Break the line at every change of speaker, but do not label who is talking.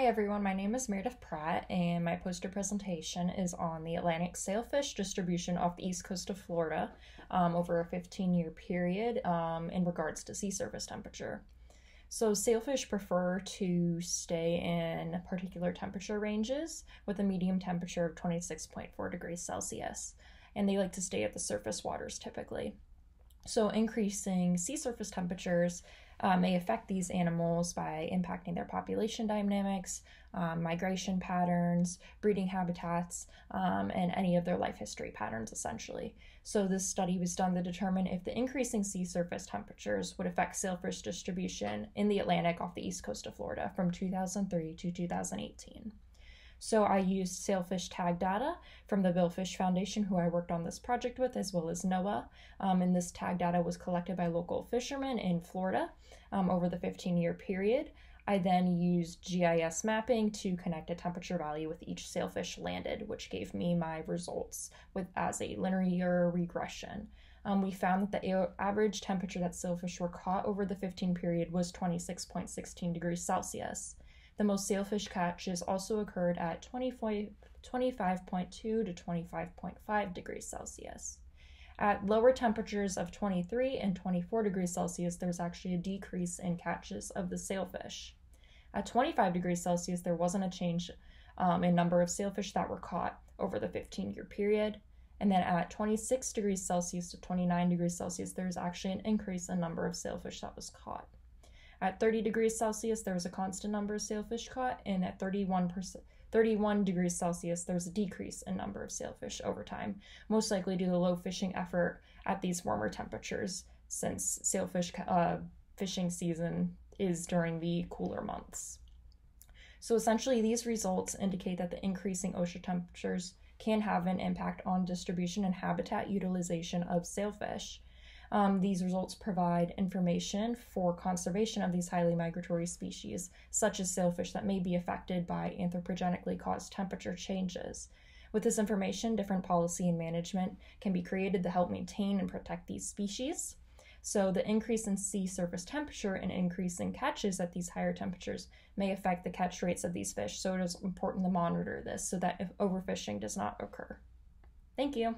Hi everyone, my name is Meredith Pratt, and my poster presentation is on the Atlantic sailfish distribution off the east coast of Florida um, over a 15 year period um, in regards to sea surface temperature. So, sailfish prefer to stay in particular temperature ranges with a medium temperature of 26.4 degrees Celsius, and they like to stay at the surface waters typically. So, increasing sea surface temperatures may affect these animals by impacting their population dynamics, um, migration patterns, breeding habitats, um, and any of their life history patterns, essentially. So, this study was done to determine if the increasing sea surface temperatures would affect sailfish distribution in the Atlantic off the east coast of Florida from 2003 to 2018. So I used sailfish tag data from the Billfish Foundation, who I worked on this project with, as well as NOAA. Um, and this tag data was collected by local fishermen in Florida um, over the 15 year period. I then used GIS mapping to connect a temperature value with each sailfish landed, which gave me my results with as a linear year regression. Um, we found that the average temperature that sailfish were caught over the 15 period was 26.16 degrees Celsius. The most sailfish catches also occurred at 25.2 to 25.5 degrees Celsius. At lower temperatures of 23 and 24 degrees Celsius, there's actually a decrease in catches of the sailfish. At 25 degrees Celsius, there wasn't a change um, in number of sailfish that were caught over the 15 year period. And then at 26 degrees Celsius to 29 degrees Celsius, there's actually an increase in number of sailfish that was caught. At 30 degrees Celsius, there was a constant number of sailfish caught, and at 31 31 degrees Celsius, there's a decrease in number of sailfish over time, most likely due to low fishing effort at these warmer temperatures, since sailfish uh, fishing season is during the cooler months. So essentially, these results indicate that the increasing ocean temperatures can have an impact on distribution and habitat utilization of sailfish. Um, these results provide information for conservation of these highly migratory species, such as sailfish that may be affected by anthropogenically caused temperature changes. With this information, different policy and management can be created to help maintain and protect these species. So, the increase in sea surface temperature and increase in catches at these higher temperatures may affect the catch rates of these fish. So, it is important to monitor this so that if overfishing does not occur. Thank you.